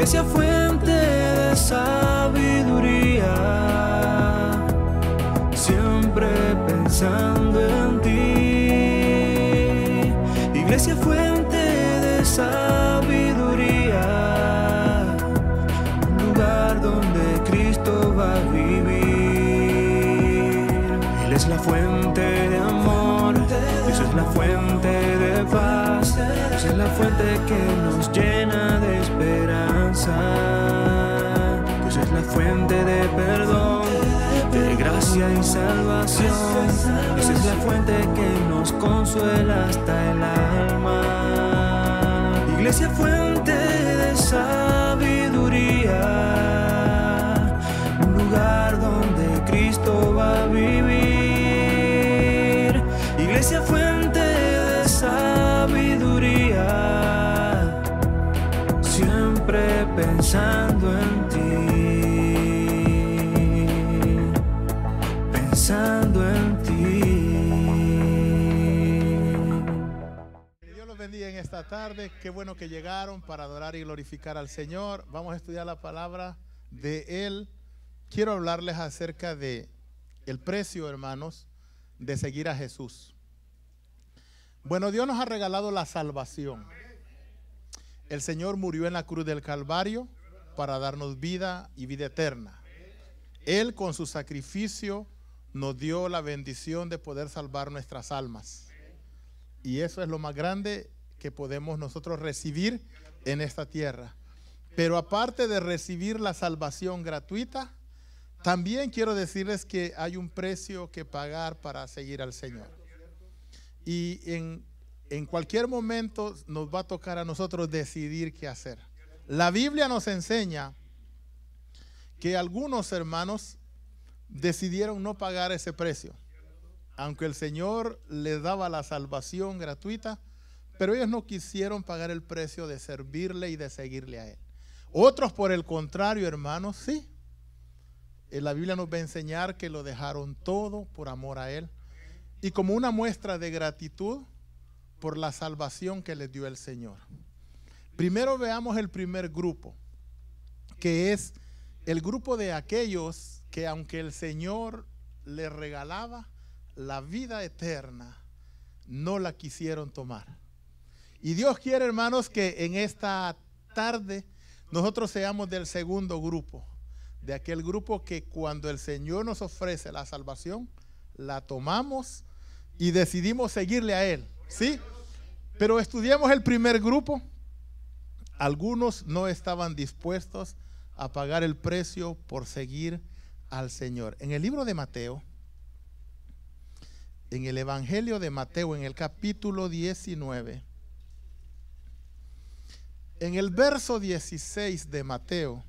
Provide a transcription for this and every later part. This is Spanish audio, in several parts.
Iglesia fuente de sabiduría, siempre pensando en ti. Iglesia fuente de sabiduría, un lugar donde Cristo va a vivir. Él es la fuente de amor, Dios es la fuente de paz, Dios es la fuente que nos llena de Dios es la fuente de perdón, de gracia y salvación. Dios es la fuente que nos consuela hasta el alma. Iglesia fuente de sabiduría, un lugar donde Cristo va a vivir. Iglesia fuente pensando en ti, pensando en ti. Que Dios los bendiga en esta tarde. Qué bueno que llegaron para adorar y glorificar al Señor. Vamos a estudiar la palabra de Él. Quiero hablarles acerca de el precio, hermanos, de seguir a Jesús. Bueno, Dios nos ha regalado la salvación. El Señor murió en la cruz del Calvario para darnos vida y vida eterna. Él con su sacrificio nos dio la bendición de poder salvar nuestras almas. Y eso es lo más grande que podemos nosotros recibir en esta tierra. Pero aparte de recibir la salvación gratuita, también quiero decirles que hay un precio que pagar para seguir al Señor. Y en, en cualquier momento nos va a tocar a nosotros decidir qué hacer. La Biblia nos enseña que algunos hermanos decidieron no pagar ese precio aunque el Señor les daba la salvación gratuita, pero ellos no quisieron pagar el precio de servirle y de seguirle a Él. Otros, por el contrario, hermanos, sí. En la Biblia nos va a enseñar que lo dejaron todo por amor a Él y como una muestra de gratitud por la salvación que les dio el Señor. Primero veamos el primer grupo, que es el grupo de aquellos que aunque el Señor les regalaba, la vida eterna, no la quisieron tomar. Y Dios quiere, hermanos, que en esta tarde nosotros seamos del segundo grupo, de aquel grupo que cuando el Señor nos ofrece la salvación, la tomamos y decidimos seguirle a Él. ¿Sí? Pero estudiamos el primer grupo. Algunos no estaban dispuestos a pagar el precio por seguir al Señor. En el libro de Mateo, en el Evangelio de Mateo, en el capítulo 19, en el verso 16 de Mateo,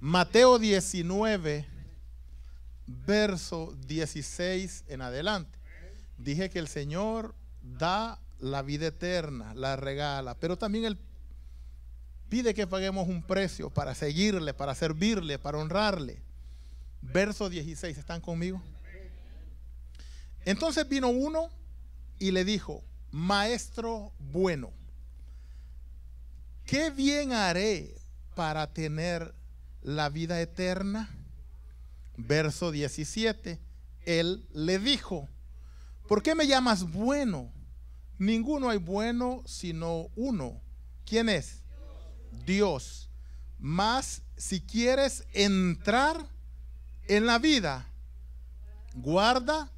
Mateo 19, verso 16 en adelante. Dije que el Señor da la vida eterna, la regala, pero también Él pide que paguemos un precio para seguirle, para servirle, para honrarle. Verso 16, ¿están conmigo? Entonces vino uno y le dijo, maestro bueno, ¿qué bien haré para tener la vida eterna? Verso 17, él le dijo, ¿por qué me llamas bueno? Ninguno hay bueno sino uno. ¿Quién es? Dios. Mas si quieres entrar en la vida, guarda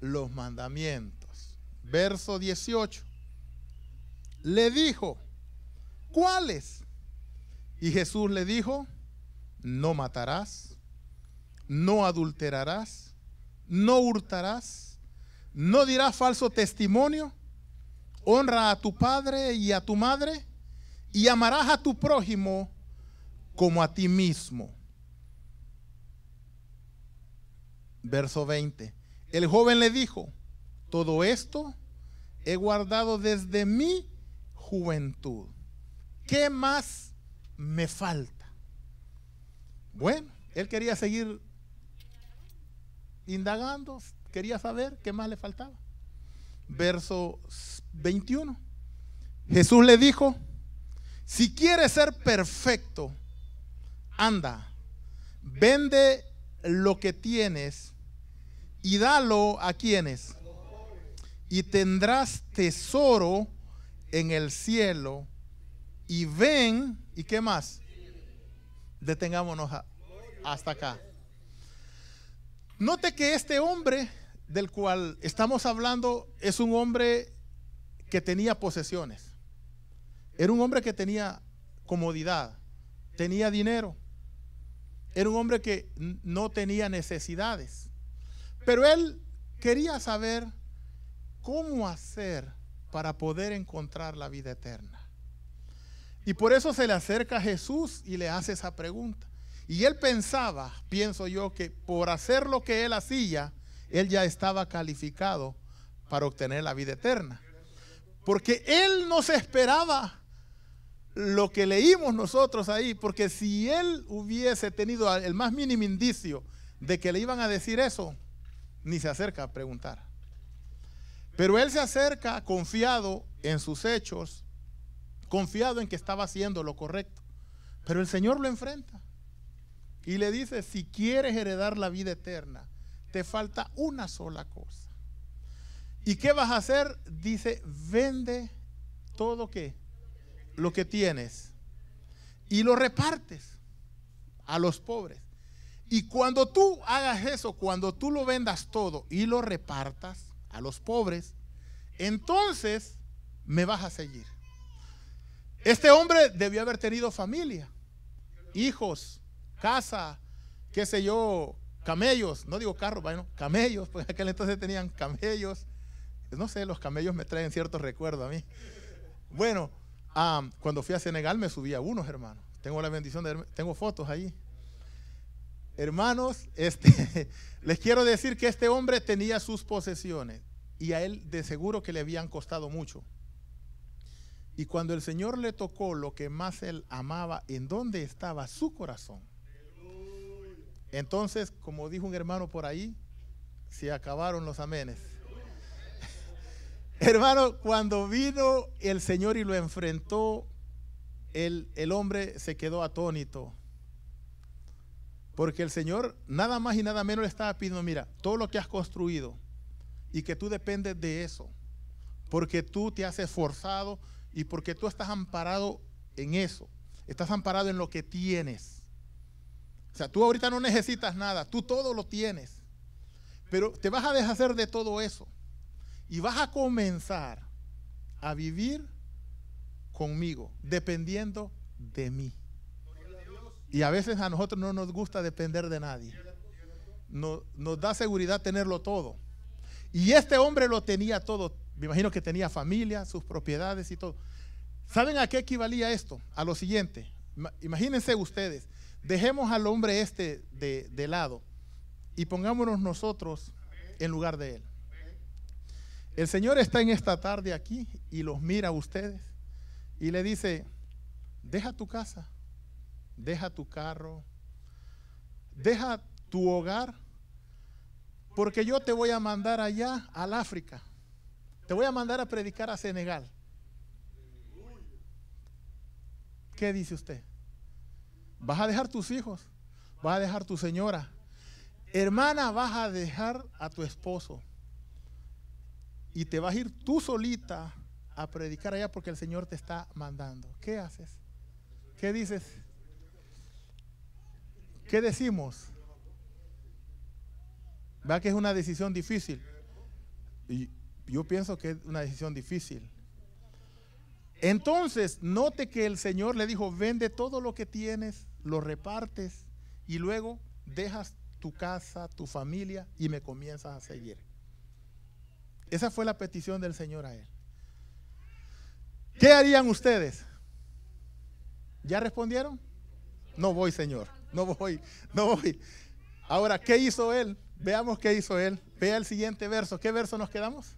los mandamientos. Verso 18. Le dijo, ¿cuáles? Y Jesús le dijo, no matarás, no adulterarás, no hurtarás, no dirás falso testimonio, honra a tu padre y a tu madre, y amarás a tu prójimo como a ti mismo. Verso 20. El joven le dijo, todo esto he guardado desde mi juventud. ¿Qué más me falta? Bueno, él quería seguir indagando, quería saber qué más le faltaba. Verso 21. Jesús le dijo, si quieres ser perfecto, anda, vende lo que tienes y dalo a quienes. Y tendrás tesoro en el cielo. Y ven, ¿y qué más? Detengámonos hasta acá. Note que este hombre del cual estamos hablando es un hombre que tenía posesiones. Era un hombre que tenía comodidad, tenía dinero. Era un hombre que no tenía necesidades. Pero él quería saber cómo hacer para poder encontrar la vida eterna. Y por eso se le acerca a Jesús y le hace esa pregunta. Y él pensaba, pienso yo, que por hacer lo que él hacía, él ya estaba calificado para obtener la vida eterna. Porque él no se esperaba lo que leímos nosotros ahí, porque si él hubiese tenido el más mínimo indicio de que le iban a decir eso, ni se acerca a preguntar. Pero él se acerca confiado en sus hechos, confiado en que estaba haciendo lo correcto. Pero el Señor lo enfrenta y le dice, si quieres heredar la vida eterna, te falta una sola cosa. ¿Y qué vas a hacer? Dice, vende todo lo que tienes y lo repartes a los pobres. Y cuando tú hagas eso, cuando tú lo vendas todo y lo repartas a los pobres, entonces me vas a seguir. Este hombre debió haber tenido familia, hijos, casa, qué sé yo, camellos, no digo carros, bueno, camellos, pues en aquel entonces tenían camellos. No sé, los camellos me traen ciertos recuerdos a mí. Bueno, cuando fui a Senegal me subí a unos, hermanos. Tengo la bendición de, tengo fotos ahí. Hermanos, este, les quiero decir que este hombre tenía sus posesiones y a él de seguro que le habían costado mucho. Y cuando el Señor le tocó lo que más él amaba, en dónde estaba su corazón. Entonces, como dijo un hermano por ahí, se acabaron los amenes. Hermano, cuando vino el Señor y lo enfrentó, el, el, hombre se quedó atónito. Porque el Señor nada más y nada menos le estaba pidiendo, mira, todo lo que has construido y que tú dependes de eso, porque tú te has esforzado y porque tú estás amparado en eso, estás amparado en lo que tienes. O sea, tú ahorita no necesitas nada, tú todo lo tienes. Pero te vas a deshacer de todo eso y vas a comenzar a vivir conmigo, dependiendo de mí. Y a veces a nosotros no nos gusta depender de nadie. Nos, nos da seguridad tenerlo todo. Y este hombre lo tenía todo. Me imagino que tenía familia, sus propiedades y todo. ¿Saben a qué equivalía esto? A lo siguiente. Imagínense ustedes Dejemos al hombre este de, lado y pongámonos nosotros en lugar de él. El Señor está en esta tarde aquí y los mira a ustedes y le dice, deja tu casa, deja tu carro, deja tu hogar, porque yo te voy a mandar allá al África, te voy a mandar a predicar a Senegal. ¿Qué dice usted? Vas a dejar tus hijos, vas a dejar tu señora. Hermana, vas a dejar a tu esposo. Y te vas a ir tú solita a predicar allá porque el Señor te está mandando. ¿Qué haces? ¿Qué dices? ¿Qué decimos? ¿Va que es una decisión difícil? Y yo pienso que es una decisión difícil. Entonces, note que el Señor le dijo, vende todo lo que tienes lo repartes y luego dejas tu casa, tu familia y me comienzas a seguir. Esa fue la petición del Señor a él. ¿Qué harían ustedes? ¿Ya respondieron? No voy, Señor. No voy, no voy. Ahora, ¿qué hizo él? Veamos qué hizo él. Vea el siguiente verso. ¿Qué verso nos quedamos?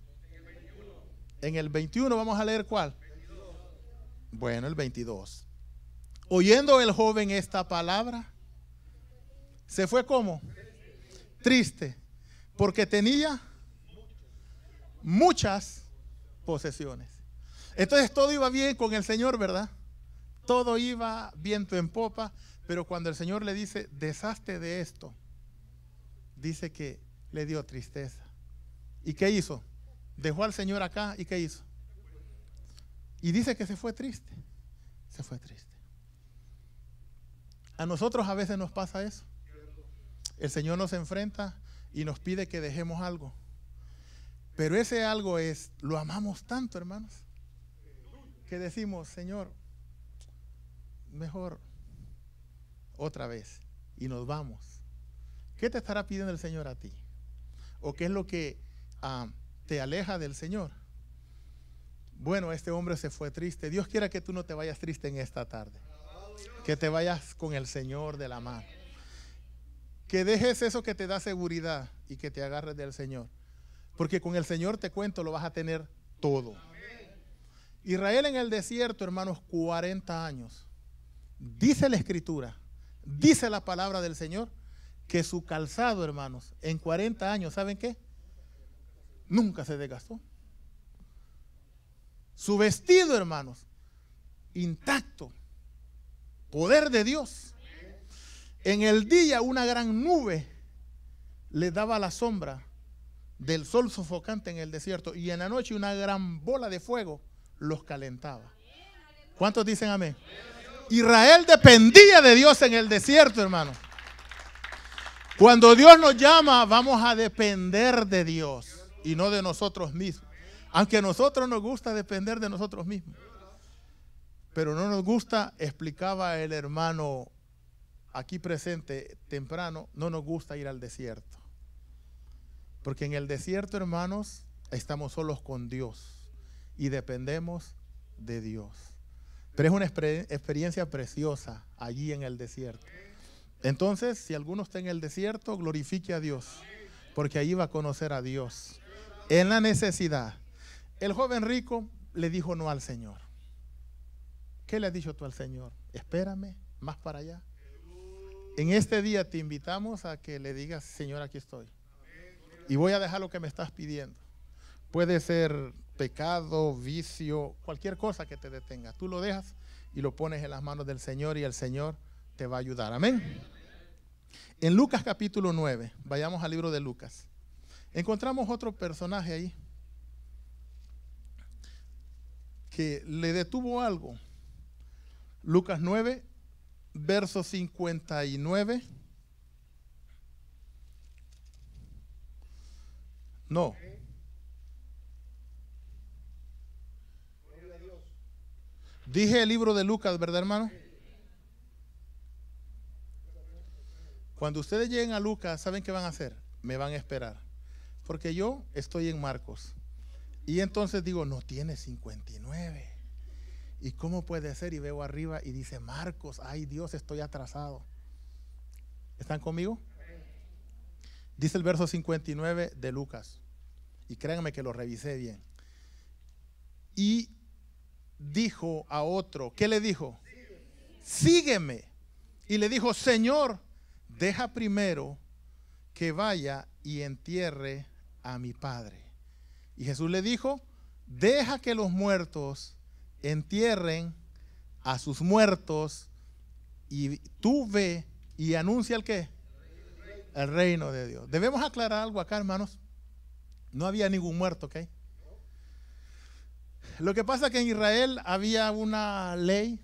En el 21 vamos a leer cuál. Bueno, el 22. Oyendo el joven esta palabra, se fue como triste, porque tenía muchas posesiones. Entonces todo iba bien con el Señor, ¿verdad? todo iba viento en popa, pero cuando el Señor le dice, deshazte de esto, dice que le dio tristeza. ¿Y qué hizo? Dejó al Señor acá y ¿qué hizo? Y dice que se fue triste. Se fue triste. A nosotros a veces nos pasa eso. El Señor nos enfrenta y nos pide que dejemos algo. Pero ese algo es, lo amamos tanto, hermanos, que decimos, Señor, mejor otra vez y nos vamos. ¿Qué te estará pidiendo el Señor a ti? ¿O qué es lo que ah, te aleja del Señor? Bueno, este hombre se fue triste. Dios quiera que tú no te vayas triste en esta tarde. Que te vayas con el Señor de la mano. Que dejes eso que te da seguridad y que te agarres del Señor. Porque con el Señor te cuento, lo vas a tener todo. Israel en el desierto, hermanos, 40 años. Dice la escritura, dice la palabra del Señor, que su calzado, hermanos, en 40 años, ¿saben qué? Nunca se desgastó. Su vestido, hermanos, intacto. Poder de Dios. En el día una gran nube le daba la sombra del sol sofocante en el desierto y en la noche una gran bola de fuego los calentaba. ¿Cuántos dicen amén? Israel dependía de Dios en el desierto, hermano. Cuando Dios nos llama, vamos a depender de Dios y no de nosotros mismos. Aunque a nosotros nos gusta depender de nosotros mismos. Pero no nos gusta, explicaba el hermano aquí presente temprano, no nos gusta ir al desierto. Porque en el desierto, hermanos, estamos solos con Dios y dependemos de Dios. Pero es una experiencia preciosa allí en el desierto. Entonces, si alguno está en el desierto, glorifique a Dios, porque allí va a conocer a Dios. En la necesidad. El joven rico le dijo no al Señor. ¿Qué le has dicho tú al Señor? Espérame más para allá. En este día te invitamos a que le digas, Señor, aquí estoy. Y voy a dejar lo que me estás pidiendo. Puede ser pecado, vicio, cualquier cosa que te detenga. Tú lo dejas y lo pones en las manos del Señor y el Señor te va a ayudar. Amén. En Lucas capítulo 9, vayamos al libro de Lucas. Encontramos otro personaje ahí que le detuvo algo. Lucas 9, verso 59. No. Dije el libro de Lucas, ¿verdad, hermano? Cuando ustedes lleguen a Lucas, ¿saben qué van a hacer? Me van a esperar. Porque yo estoy en Marcos. Y entonces digo, no tiene 59. ¿Y cómo puede ser? Y veo arriba y dice, Marcos, ay Dios, estoy atrasado. ¿Están conmigo? Dice el verso 59 de Lucas. Y créanme que lo revisé bien. Y dijo a otro, ¿qué le dijo? Sígueme. Y le dijo, Señor, deja primero que vaya y entierre a mi padre. Y Jesús le dijo, deja que los muertos entierren a sus muertos y tú ve y anuncia el qué? El reino de Dios. Debemos aclarar algo acá, hermanos. No había ningún muerto, ¿ok? Lo que pasa es que en Israel había una ley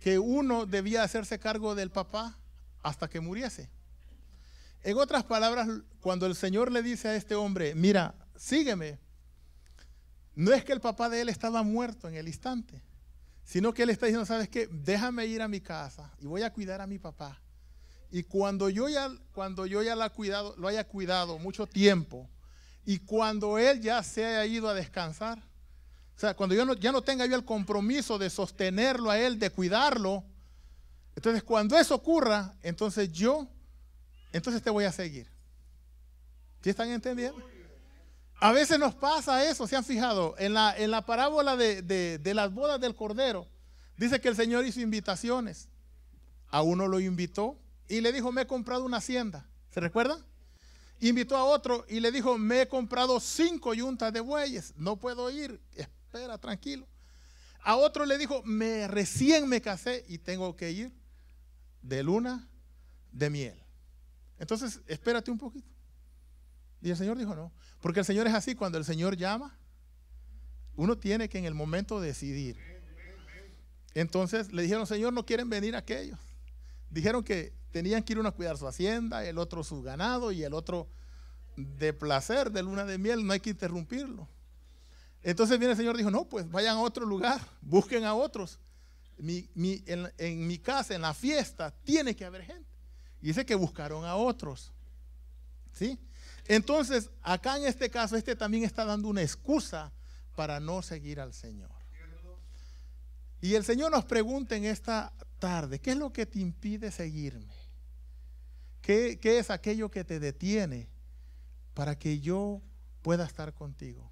que uno debía hacerse cargo del papá hasta que muriese. En otras palabras, cuando el Señor le dice a este hombre, mira, sígueme, no es que el papá de él estaba muerto en el instante, sino que él está diciendo, ¿sabes qué? Déjame ir a mi casa y voy a cuidar a mi papá. Y cuando yo ya, cuando yo ya cuidado, lo haya cuidado mucho tiempo, y cuando él ya se haya ido a descansar, o sea, cuando yo no, ya no tenga yo el compromiso de sostenerlo a él, de cuidarlo, entonces cuando eso ocurra, entonces yo, entonces te voy a seguir. ¿Sí están entendiendo? A veces nos pasa eso, se han fijado, en la, en la parábola de, de las bodas del Cordero, dice que el Señor hizo invitaciones. A uno lo invitó y le dijo, me he comprado una hacienda. ¿Se recuerdan? Invitó a otro y le dijo, me he comprado cinco yuntas de bueyes, no puedo ir, espera, tranquilo. A otro le dijo, me recién me casé y tengo que ir de luna de miel. Entonces, espérate un poquito. Y el Señor dijo, no, porque el Señor es así, cuando el Señor llama, uno tiene que en el momento decidir. Entonces le dijeron, Señor, no quieren venir aquellos. Dijeron que tenían que ir uno a cuidar su hacienda, el otro su ganado y el otro de placer, de luna de miel, no hay que interrumpirlo. Entonces viene el Señor y dijo, no, pues vayan a otro lugar, busquen a otros. en, en, mi casa, en la fiesta, tiene que haber gente. Y dice que buscaron a otros. ¿Sí? Entonces, acá en este caso, este también está dando una excusa para no seguir al Señor. Y el Señor nos pregunta en esta tarde, ¿qué es lo que te impide seguirme? ¿Qué, qué es aquello que te detiene para que yo pueda estar contigo?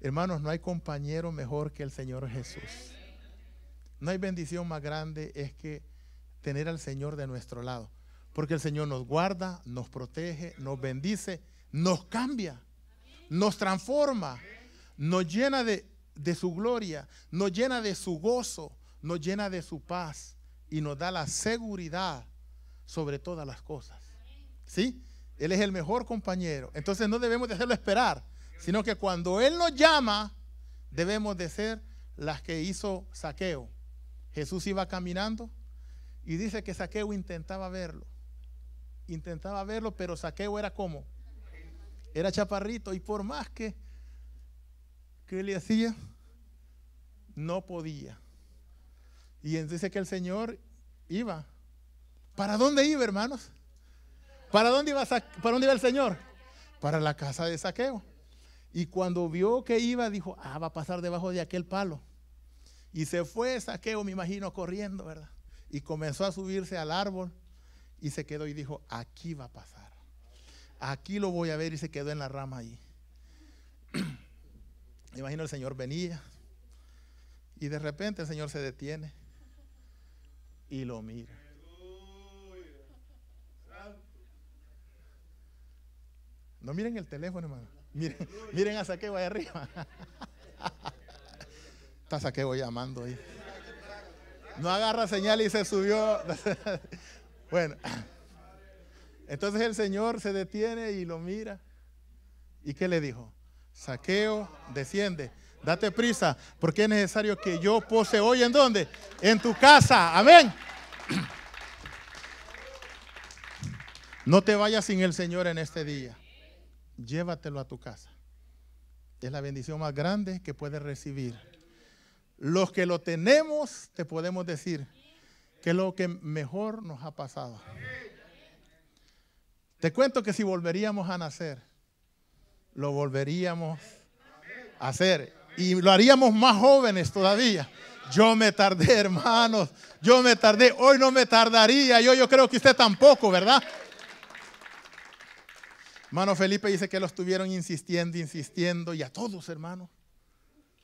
Hermanos, no hay compañero mejor que el Señor Jesús. No hay bendición más grande es que tener al Señor de nuestro lado. Porque el Señor nos guarda, nos protege, nos bendice, nos cambia, nos transforma, nos llena de, de su gloria, nos llena de su gozo, nos llena de su paz y nos da la seguridad sobre todas las cosas. ¿Sí? Él es el mejor compañero. Entonces no debemos de hacerlo esperar, sino que cuando Él nos llama, debemos de ser las que hizo Saqueo. Jesús iba caminando y dice que Saqueo intentaba verlo. Intentaba verlo, pero Saqueo era como. Era chaparrito y por más que, que le hacía, no podía. Y dice que el Señor iba. ¿Para dónde iba, hermanos? ¿Para dónde iba, ¿Para dónde iba el Señor? Para la casa de saqueo. Y cuando vio que iba, dijo, ah, va a pasar debajo de aquel palo. Y se fue saqueo, me imagino, corriendo, ¿verdad? Y comenzó a subirse al árbol y se quedó y dijo, aquí va a pasar. Aquí lo voy a ver y se quedó en la rama ahí. imagino el Señor venía y de repente el Señor se detiene y lo mira. No miren el teléfono, hermano. Miren, miren a Saqueo ahí arriba. Está Saqueo llamando ahí. No agarra señal y se subió. Bueno, entonces el Señor se detiene y lo mira. ¿Y qué le dijo? Saqueo, desciende. Date prisa, porque es necesario que yo pose hoy en dónde? En tu casa. Amén. No te vayas sin el Señor en este día. Llévatelo a tu casa. Es la bendición más grande que puedes recibir. Los que lo tenemos, te podemos decir que es lo que mejor nos ha pasado. Te cuento que si volveríamos a nacer, lo volveríamos a hacer y lo haríamos más jóvenes todavía. Yo me tardé, hermanos. Yo me tardé. Hoy no me tardaría. Yo, yo creo que usted tampoco, ¿verdad? Hermano Felipe dice que lo estuvieron insistiendo, insistiendo. Y a todos, hermanos.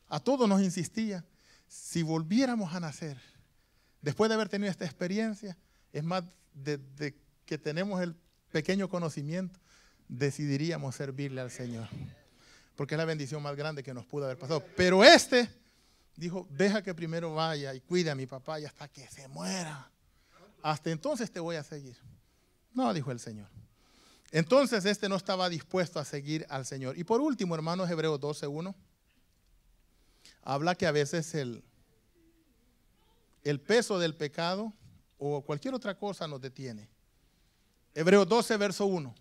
A todos nos insistía. Si volviéramos a nacer, después de haber tenido esta experiencia, es más, de que tenemos el pequeño conocimiento, decidiríamos servirle al Señor porque es la bendición más grande que nos pudo haber pasado. Pero este dijo, deja que primero vaya y cuide a mi papá y hasta que se muera. Hasta entonces te voy a seguir. No, dijo el Señor. Entonces este no estaba dispuesto a seguir al Señor. Y por último, hermanos, Hebreos 12.1, habla que a veces el, el peso del pecado o cualquier otra cosa nos detiene. Hebreos 12, verso 1.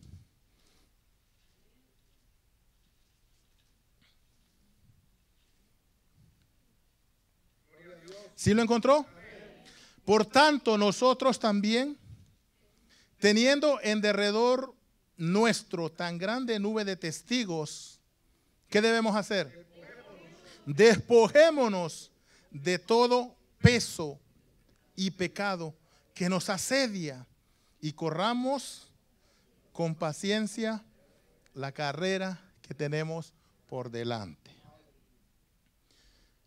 ¿Sí lo encontró? Por tanto, nosotros también, teniendo en derredor nuestro tan grande nube de testigos, ¿qué debemos hacer? Despojémonos de todo peso y pecado que nos asedia y corramos con paciencia la carrera que tenemos por delante.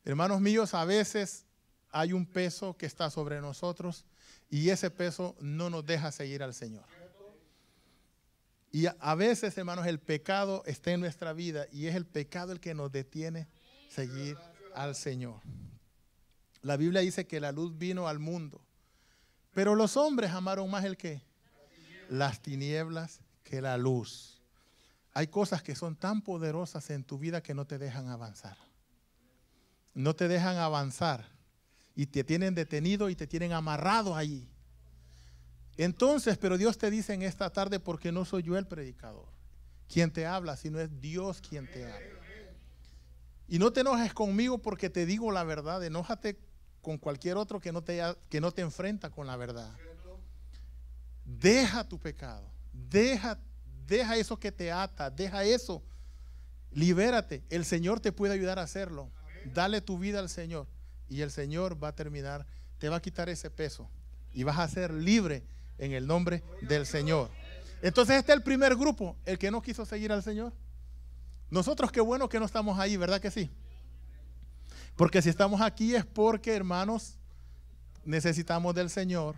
Hermanos míos, a veces hay un peso que está sobre nosotros y ese peso no nos deja seguir al Señor. Y a veces, hermanos, el pecado está en nuestra vida y es el pecado el que nos detiene seguir al Señor. La Biblia dice que la luz vino al mundo. Pero los hombres amaron más el que? Las tinieblas que la luz. Hay cosas que son tan poderosas en tu vida que no te dejan avanzar. No te dejan avanzar. Y te tienen detenido y te tienen amarrado allí. Entonces, pero Dios te dice en esta tarde, porque no soy yo el predicador, quien te habla, sino es Dios quien te habla. Y no te enojes conmigo porque te digo la verdad, enójate con cualquier otro que no te, que no te enfrenta con la verdad. Deja tu pecado, deja, deja eso que te ata, deja eso, libérate. El Señor te puede ayudar a hacerlo. Dale tu vida al Señor y el Señor va a terminar, te va a quitar ese peso y vas a ser libre en el nombre del Señor. Entonces este es el primer grupo, el que no quiso seguir al Señor. Nosotros qué bueno que no estamos ahí, ¿verdad que sí? Porque si estamos aquí es porque, hermanos, necesitamos del Señor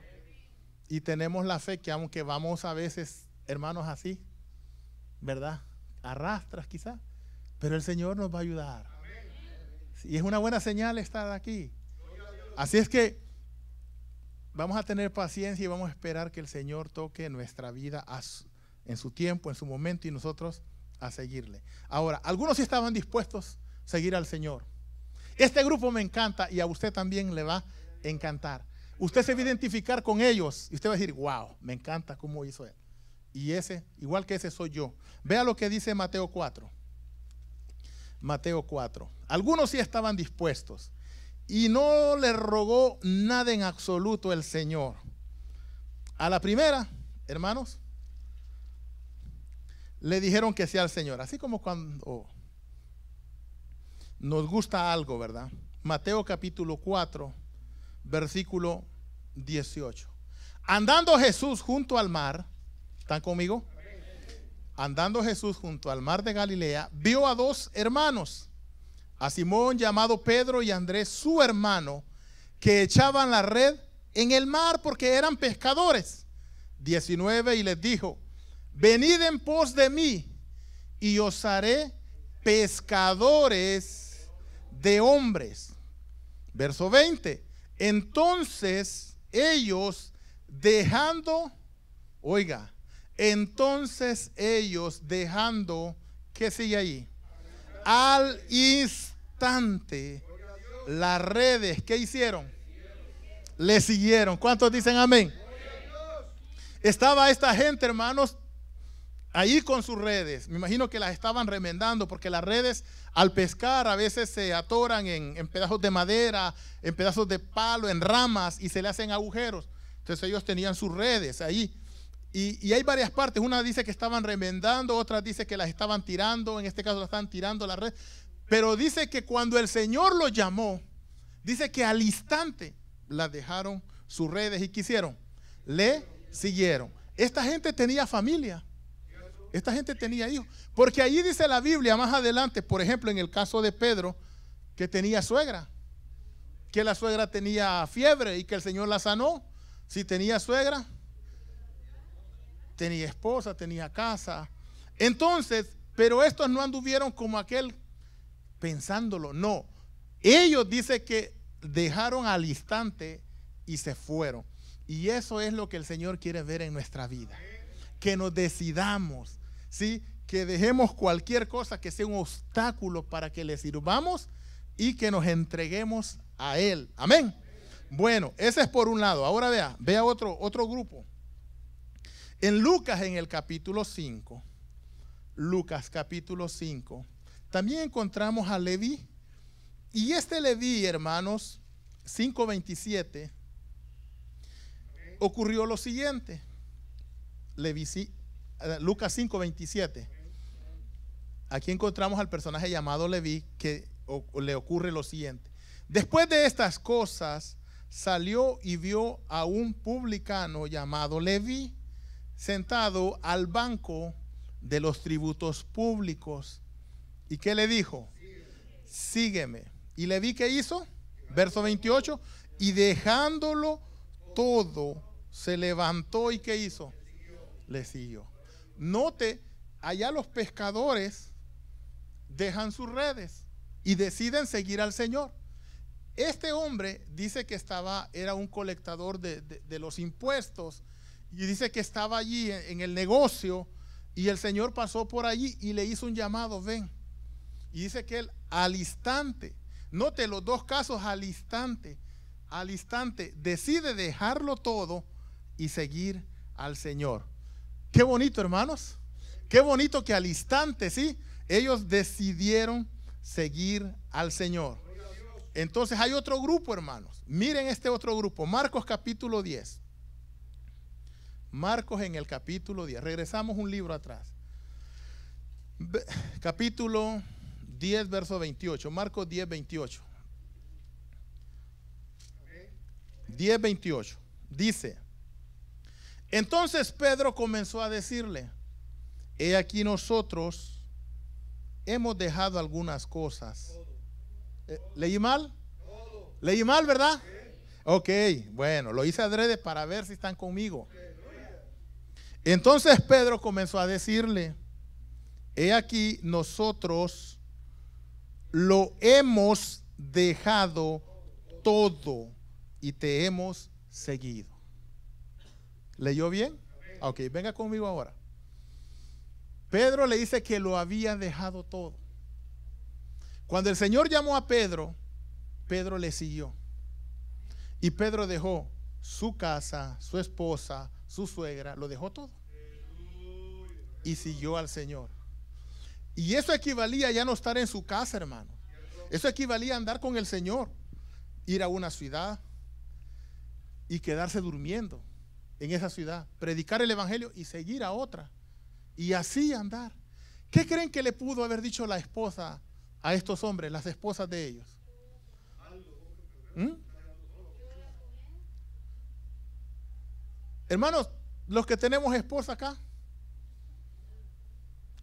y tenemos la fe que aunque vamos a veces, hermanos, así, ¿verdad? Arrastras quizás, pero el Señor nos va a ayudar. Y es una buena señal estar aquí. Así es que vamos a tener paciencia y vamos a esperar que el Señor toque nuestra vida en su tiempo, en su momento y nosotros a seguirle. Ahora, algunos sí estaban dispuestos a seguir al Señor. Este grupo me encanta y a usted también le va a encantar. Usted se va a identificar con ellos y usted va a decir, wow, me encanta cómo hizo él. Y ese, igual que ese soy yo. Vea lo que dice Mateo 4. Mateo 4. Algunos sí estaban dispuestos. Y no le rogó nada en absoluto el Señor. A la primera, hermanos, le dijeron que sea el Señor. Así como cuando nos gusta algo, ¿verdad? Mateo capítulo 4, versículo 18. Andando Jesús junto al mar, ¿están conmigo? Andando Jesús junto al mar de Galilea, vio a dos hermanos a Simón llamado Pedro y Andrés, su hermano, que echaban la red en el mar porque eran pescadores. 19 y les dijo, venid en pos de mí y os haré pescadores de hombres. Verso 20. Entonces ellos dejando, oiga, entonces ellos dejando, ¿qué sigue ahí? Al instante las redes, ¿qué hicieron? Le siguieron. ¿Cuántos dicen amén? Estaba esta gente, hermanos, ahí con sus redes. Me imagino que las estaban remendando porque las redes al pescar a veces se atoran en, pedazos de madera, en pedazos de palo, en ramas y se le hacen agujeros. Entonces ellos tenían sus redes ahí. Y, hay varias partes. Una dice que estaban remendando, otra dice que las estaban tirando. En este caso las están tirando la red. Pero dice que cuando el Señor los llamó, dice que al instante la dejaron sus redes y quisieron, le siguieron. Esta gente tenía familia. Esta gente tenía hijos. Porque allí dice la Biblia más adelante, por ejemplo, en el caso de Pedro, que tenía suegra. Que la suegra tenía fiebre y que el Señor la sanó. Si tenía suegra, tenía esposa, tenía casa. Entonces, pero estos no anduvieron como aquel pensándolo. No. Ellos dice que dejaron al instante y se fueron. Y eso es lo que el Señor quiere ver en nuestra vida. Que nos decidamos, ¿sí? Que dejemos cualquier cosa que sea un obstáculo para que le sirvamos y que nos entreguemos a Él. Amén. Bueno, ese es por un lado. Ahora vea, vea otro, otro grupo. En Lucas, en el capítulo 5, Lucas capítulo 5, también encontramos a Leví. Y este Leví, hermanos, 5.27, ocurrió lo siguiente. Leví, eh, Lucas 5.27. Aquí encontramos al personaje llamado Leví que le ocurre lo siguiente. Después de estas cosas, salió y vio a un publicano llamado Leví sentado al banco de los tributos públicos ¿Y qué le dijo? Sígueme. Y le vi que hizo, verso 28, y dejándolo todo, se levantó y ¿qué hizo? Le siguió. Note, allá los pescadores dejan sus redes y deciden seguir al Señor. Este hombre dice que estaba, era un colectador de, de- los impuestos y dice que estaba allí en, en el negocio y el Señor pasó por allí y le hizo un llamado, ven. Y dice que él al instante, note los dos casos al instante, al instante decide dejarlo todo y seguir al Señor. Qué bonito, hermanos. Qué bonito que al instante, ¿sí? Ellos decidieron seguir al Señor. Entonces hay otro grupo, hermanos. Miren este otro grupo. Marcos capítulo 10. Marcos en el capítulo 10. Regresamos un libro atrás. Capítulo 10, verso 28. Marcos 10, 28. 10, 28. Dice, entonces Pedro comenzó a decirle, he aquí nosotros hemos dejado algunas cosas. Eh, ¿Leí mal? ¿Leí mal, verdad? Ok, bueno, lo hice adrede para ver si están conmigo. Entonces Pedro comenzó a decirle, he aquí nosotros lo hemos dejado todo y te hemos seguido. ¿Leyó bien? Ok, venga conmigo ahora. Pedro le dice que lo había dejado todo. Cuando el Señor llamó a Pedro, Pedro le siguió. Y Pedro dejó su casa, su esposa, su suegra, lo dejó todo. Y siguió al Señor. Y eso equivalía ya no estar en su casa, hermano. Eso equivalía a andar con el Señor. Ir a una ciudad y quedarse durmiendo en esa ciudad. Predicar el Evangelio y seguir a otra. Y así andar. ¿Qué creen que le pudo haber dicho la esposa a estos hombres, las esposas de ellos? ¿Mm? Hermanos, los que tenemos esposa acá,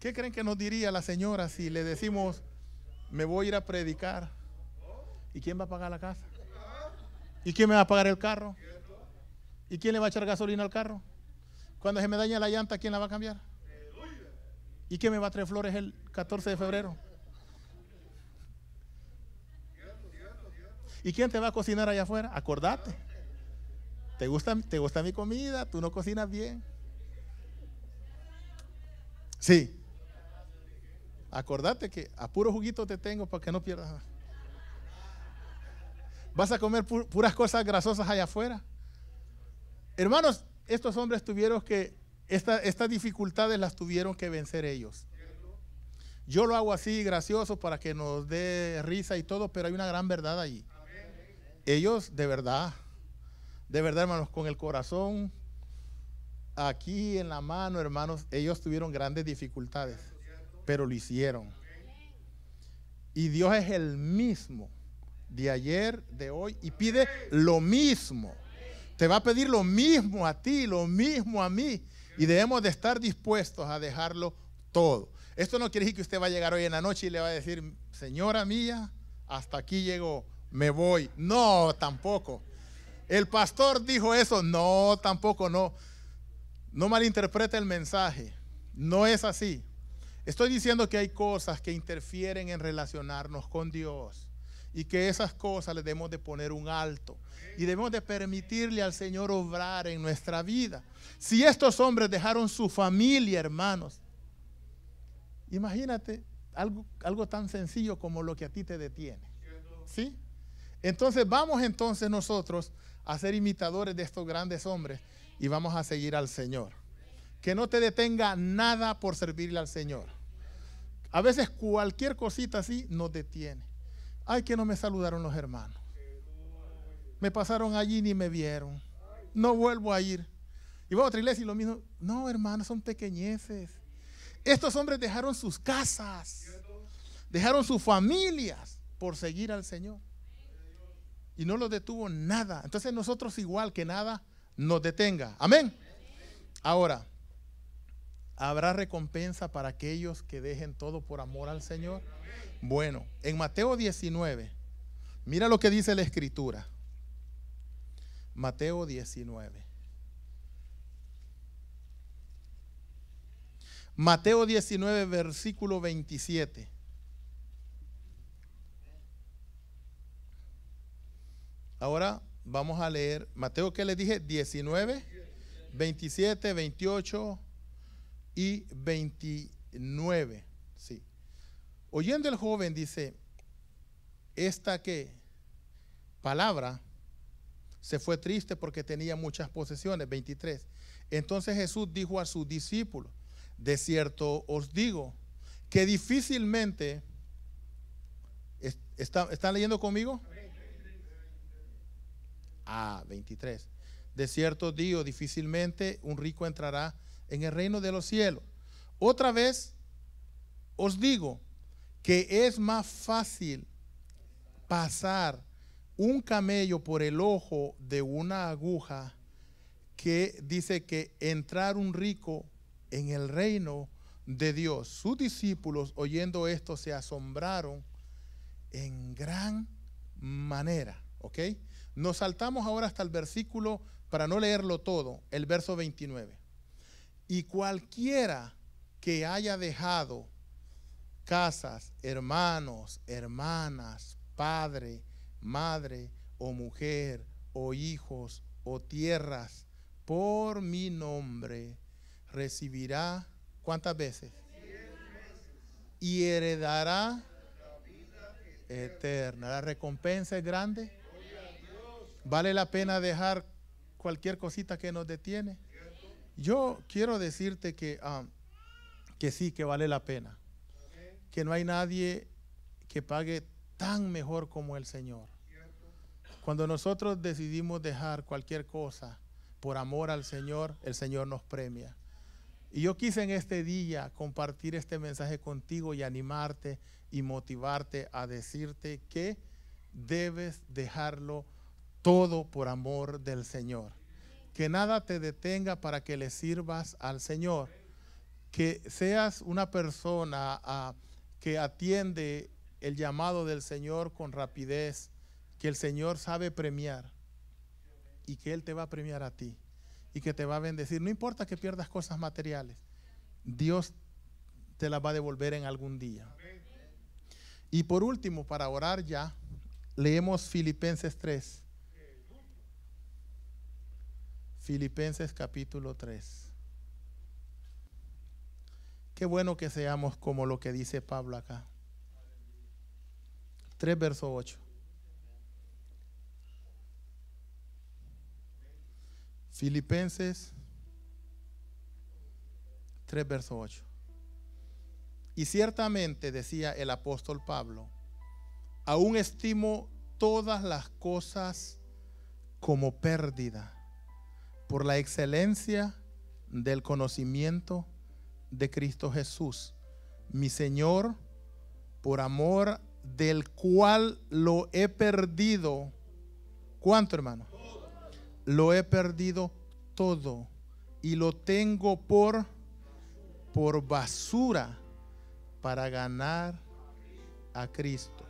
¿qué creen que nos diría la señora si le decimos, me voy a ir a predicar? ¿Y quién va a pagar la casa? ¿Y quién me va a pagar el carro? ¿Y quién le va a echar gasolina al carro? Cuando se me daña la llanta, ¿quién la va a cambiar? ¿Y quién me va a traer flores el 14 de febrero? ¿Y quién te va a cocinar allá afuera? Acordate. ¿Te gusta, ¿Te gusta mi comida? ¿Tú no cocinas bien? Sí. Acordate que a puro juguito te tengo para que no pierdas. Vas a comer pu- puras cosas grasosas allá afuera. Hermanos, estos hombres tuvieron que, esta- estas dificultades las tuvieron que vencer ellos. Yo lo hago así, gracioso, para que nos dé risa y todo, pero hay una gran verdad allí. Ellos, de verdad, de verdad, hermanos, con el corazón aquí en la mano, hermanos, ellos tuvieron grandes dificultades, pero lo hicieron. Y Dios es el mismo de ayer, de hoy, y pide lo mismo. Te va a pedir lo mismo a ti, lo mismo a mí. Y debemos de estar dispuestos a dejarlo todo. Esto no quiere decir que usted va a llegar hoy en la noche y le va a decir, señora mía, hasta aquí llegó, me voy. No, tampoco. El pastor dijo eso, no, tampoco, no. No malinterprete el mensaje. No es así. Estoy diciendo que hay cosas que interfieren en relacionarnos con Dios y que esas cosas le debemos de poner un alto y debemos de permitirle al Señor obrar en nuestra vida. Si estos hombres dejaron su familia, hermanos, imagínate algo, algo tan sencillo como lo que a ti te detiene. ¿Sí? Entonces vamos entonces nosotros a ser imitadores de estos grandes hombres y vamos a seguir al Señor. Que no te detenga nada por servirle al Señor. A veces cualquier cosita así nos detiene. Ay, que no me saludaron los hermanos. Me pasaron allí ni me vieron. No vuelvo a ir. Y voy a otra iglesia y lo mismo. No, hermanos, son pequeñeces. Estos hombres dejaron sus casas, dejaron sus familias por seguir al Señor. Y no los detuvo nada. Entonces nosotros igual que nada nos detenga. Amén. Ahora, ¿habrá recompensa para aquellos que dejen todo por amor al Señor? Bueno, en Mateo 19, mira lo que dice la escritura. Mateo 19. Mateo 19, versículo 27. Ahora vamos a leer Mateo que les dije 19, 27, 28 y 29. Oyendo el joven dice, esta que palabra se fue triste porque tenía muchas posesiones, 23. Entonces Jesús dijo a sus discípulos, de cierto os digo, que difícilmente, ¿están leyendo conmigo? Ah, 23. De cierto digo, difícilmente un rico entrará en el reino de los cielos. Otra vez os digo que es más fácil pasar un camello por el ojo de una aguja que dice que entrar un rico en el reino de Dios. Sus discípulos oyendo esto se asombraron en gran manera, ¿ok? Nos saltamos ahora hasta el versículo, para no leerlo todo, el verso 29. Y cualquiera que haya dejado casas, hermanos, hermanas, padre, madre o mujer o hijos o tierras por mi nombre, recibirá cuántas veces? Y heredará eterna. La recompensa es grande. Vale la pena dejar cualquier cosita que nos detiene. Yo quiero decirte que, ah, que sí, que vale la pena. Que no hay nadie que pague tan mejor como el Señor. Cuando nosotros decidimos dejar cualquier cosa por amor al Señor, el Señor nos premia. Y yo quise en este día compartir este mensaje contigo y animarte y motivarte a decirte que debes dejarlo todo por amor del Señor. Que nada te detenga para que le sirvas al Señor. Que seas una persona ah, que atiende el llamado del Señor con rapidez que el Señor sabe premiar y que Él te va a premiar a ti y que te va a bendecir. No importa que pierdas cosas materiales, Dios te las va a devolver en algún día. Y por último, para orar ya, leemos Filipenses 3. Filipenses capítulo 3. Qué bueno que seamos como lo que dice Pablo acá. 3 verso 8. Filipenses 3, verso 8. Y ciertamente, decía el apóstol Pablo, aún estimo todas las cosas como pérdida por la excelencia del conocimiento de Cristo Jesús, mi Señor, por amor del cual lo he perdido. ¿Cuánto, hermano? lo he perdido todo y lo tengo por, por basura para ganar a Cristo.